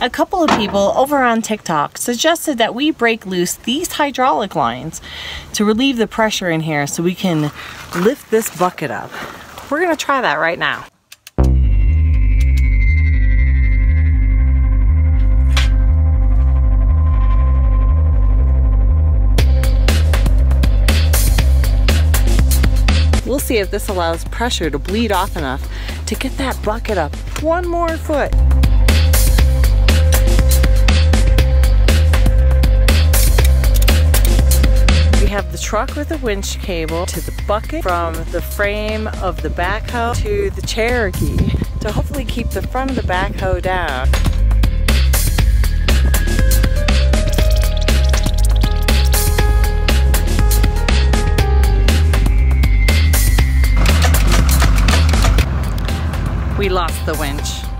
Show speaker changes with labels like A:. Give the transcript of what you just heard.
A: A couple of people over on TikTok suggested that we break loose these hydraulic lines to relieve the pressure in here so we can lift this bucket up. We're gonna try that right now. We'll see if this allows pressure to bleed off enough to get that bucket up one more foot. Have the truck with the winch cable to the bucket from the frame of the backhoe to the Cherokee to hopefully keep the front of the backhoe down. we lost the winch.